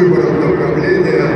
выборов направления